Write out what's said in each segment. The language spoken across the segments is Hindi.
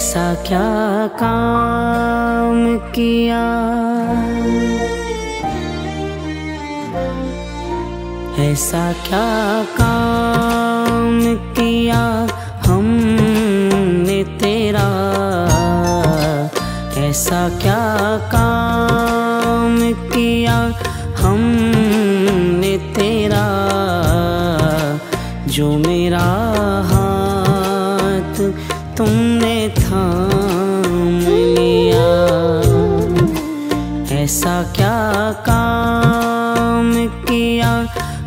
ऐसा क्या काम किया? ऐसा क्या काम किया हमने तेरा? ऐसा क्या काम किया हमने तेरा? जो मेरा ऐसा क्या काम किया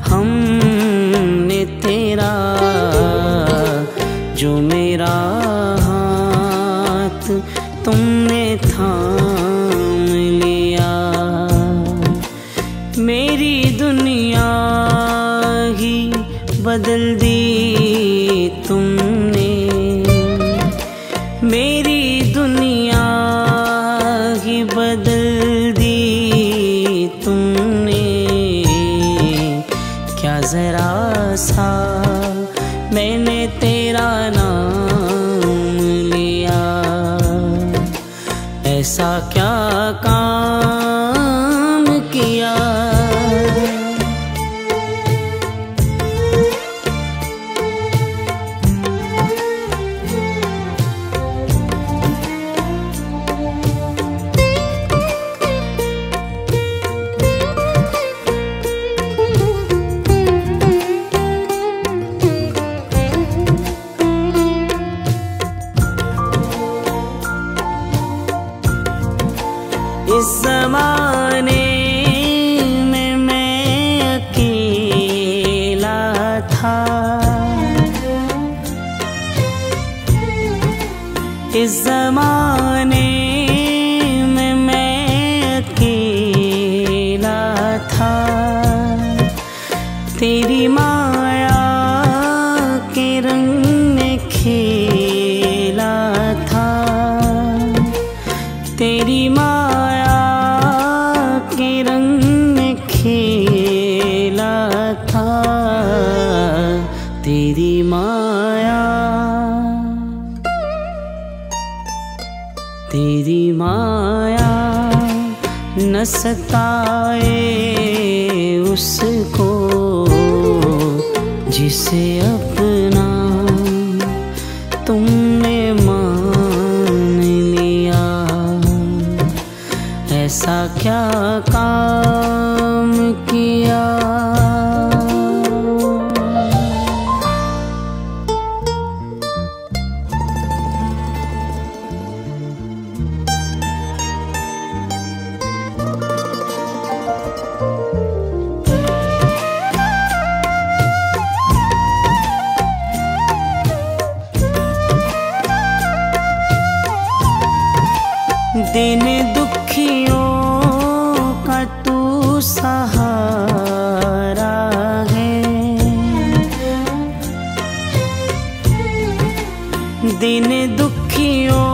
हमने तेरा, जो मेरा हाथ तुमने थाम लिया। मेरी दुनिया ही बदल दी तुमने सा मैंने तेरा नाम लिया। ऐसा क्या काम इस जमाने में मैं अकेला था। तेरी माया के रंग में खेला था। तेरी माया के रंग में खेला था। तेरी माया माया न सताए उसको जिसे अपना दिन दुखियों का तू सहारा है। दिन दुखियों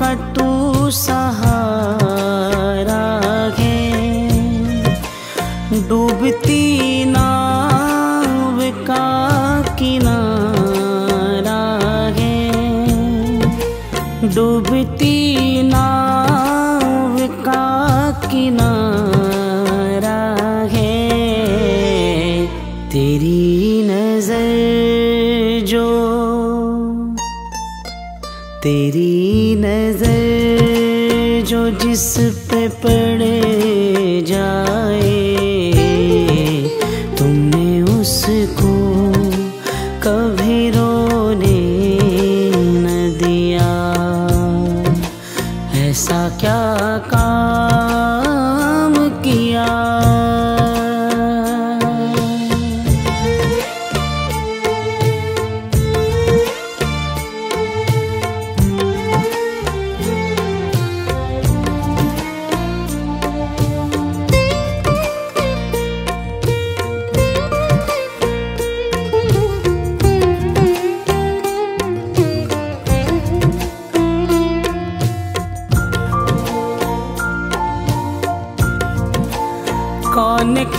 का तू सहारा है। डूबती डूबती नाव का किनारा है। तेरी नज़र जो तेरी नज़र जो जिस पे पड़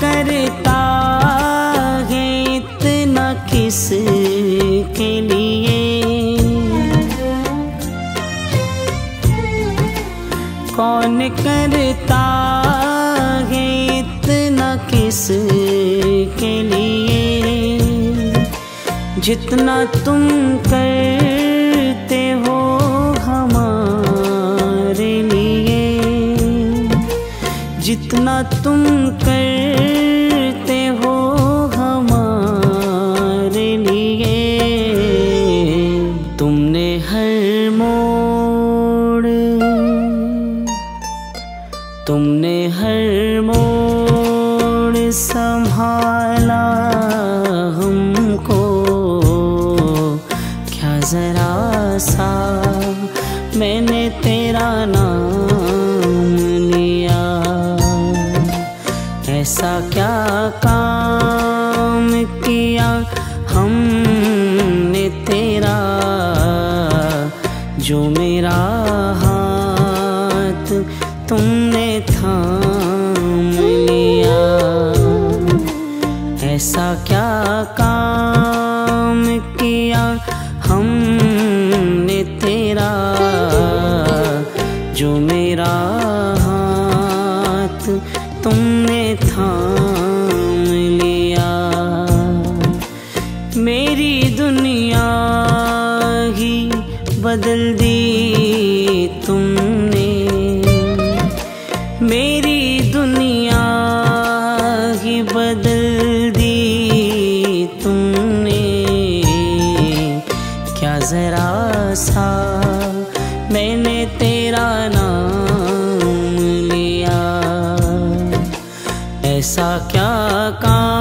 करता है इतना किस के लिए? कौन करता है इतना किस के लिए? जितना तुम कर जितना तुम करते हो हमारे लिए तुमने हर मोड़ तुमने हर मोड़ संभाला। ऐसा क्या काम किया हमने तेरा, जो मेरा हाथ तुमने थाम लिया? ऐसा क्या काम किया हमने तेरा, जो मेरा हाथ तुमने थाम लिया। मेरी दुनिया ही बदल दी तुमने। मेरी दुनिया ही बदल दी तुमने। क्या जरा सा मैंने ऐसा क्या काम